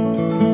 Música